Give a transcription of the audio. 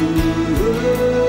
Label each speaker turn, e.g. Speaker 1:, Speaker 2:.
Speaker 1: Ooh.